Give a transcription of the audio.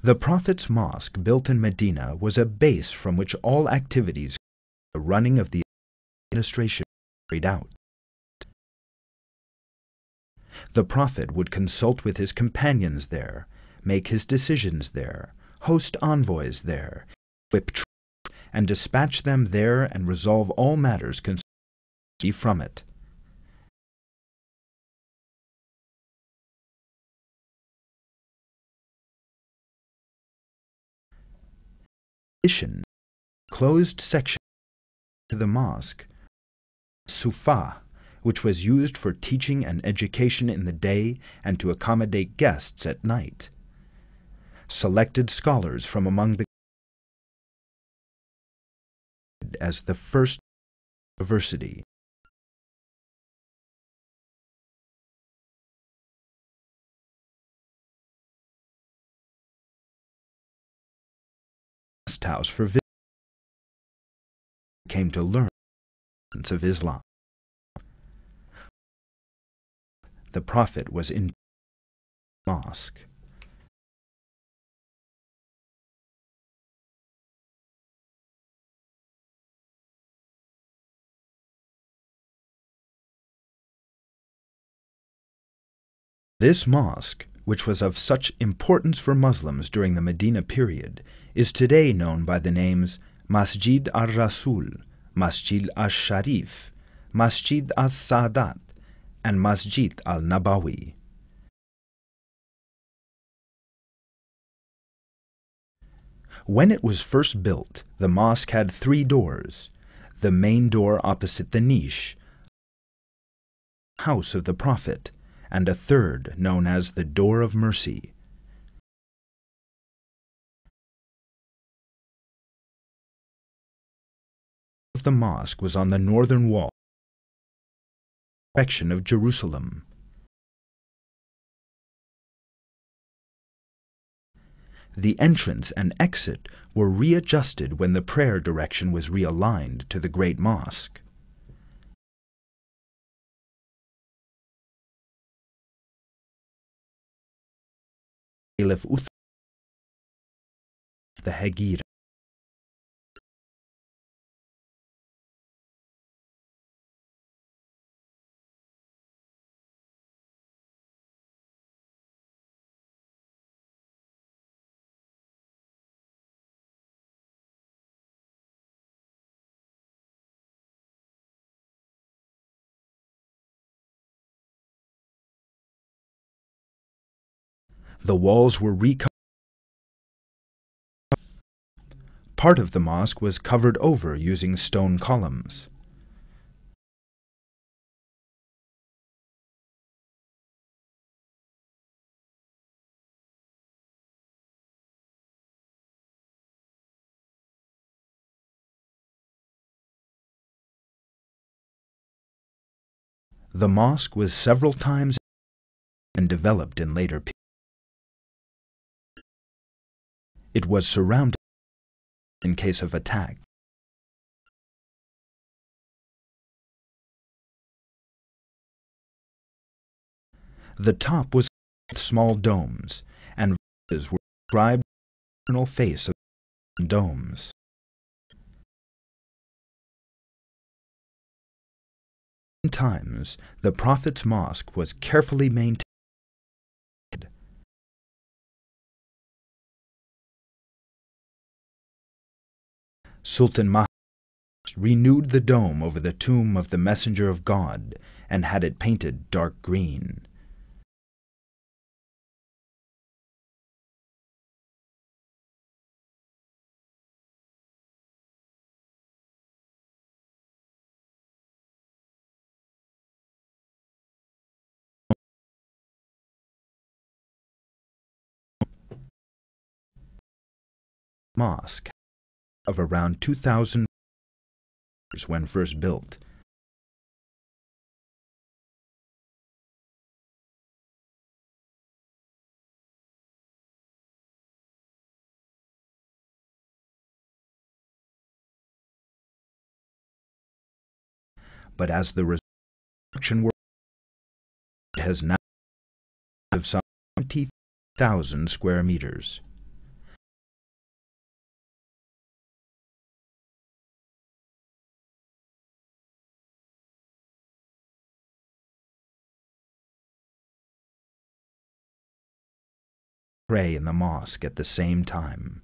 The Prophet's mosque built in Medina was a base from which all activities the running of the administration carried out. The Prophet would consult with his companions there, make his decisions there, host envoys there, equip troops, and dispatch them there and resolve all matters concerning from it. Addition, closed section to the mosque, sufa, which was used for teaching and education in the day and to accommodate guests at night. Selected scholars from among the as the first university. House for visitors came to learn of Islam. The Prophet was in mosque. This mosque, which was of such importance for Muslims during the Medina period, is today known by the names Masjid al-Rasul, Masjid al-Sharif, Masjid al-Saadat, and Masjid al-Nabawi. When it was first built, the mosque had three doors. The main door opposite the niche, house of the Prophet, and a third known as the Door of Mercy. of the mosque was on the northern wall direction of Jerusalem. The entrance and exit were readjusted when the prayer direction was realigned to the Great Mosque. الف أثر هجير The walls were recovered. Part of the mosque was covered over using stone columns. The mosque was several times and developed in later periods. It was surrounded in case of attack. The top was small domes, and verses were described the external face of domes. In times the Prophet's mosque was carefully maintained Sultan Mahmud renewed the dome over the tomb of the Messenger of God and had it painted dark green. Mosque of around 2,000 when first built. But as the construction work has now of some 20,000 square meters. Pray in the mosque at the same time.